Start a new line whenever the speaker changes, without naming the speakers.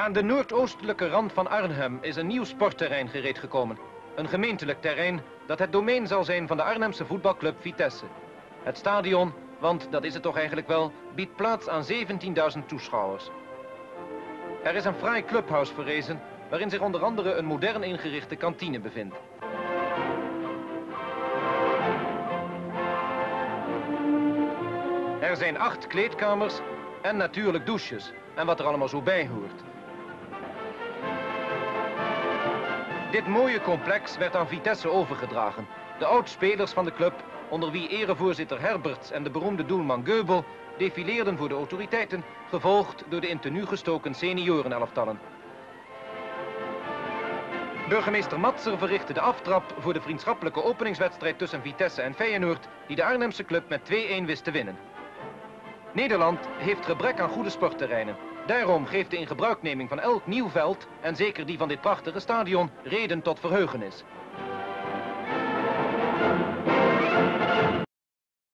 Aan de noordoostelijke rand van Arnhem is een nieuw sportterrein gereed gekomen. Een gemeentelijk terrein dat het domein zal zijn van de Arnhemse voetbalclub Vitesse. Het stadion, want dat is het toch eigenlijk wel, biedt plaats aan 17.000 toeschouwers. Er is een fraai clubhuis verrezen waarin zich onder andere een modern ingerichte kantine bevindt. Er zijn acht kleedkamers en natuurlijk douches en wat er allemaal zo bij hoort. Dit mooie complex werd aan Vitesse overgedragen. De oud-spelers van de club, onder wie erevoorzitter Herberts en de beroemde doelman Geubel, defileerden voor de autoriteiten, gevolgd door de in tenue gestoken seniorenelftallen. Burgemeester Matser verrichtte de aftrap voor de vriendschappelijke openingswedstrijd tussen Vitesse en Feyenoord, die de Arnhemse club met 2-1 wist te winnen. Nederland heeft gebrek aan goede sportterreinen. Daarom geeft de in gebruikneming van elk nieuw veld, en zeker die van dit prachtige stadion, reden tot verheugenis.